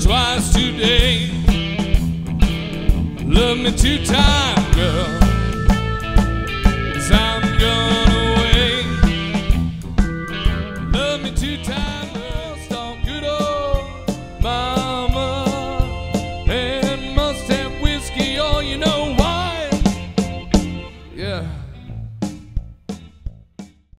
twice today. Love me two time, girl.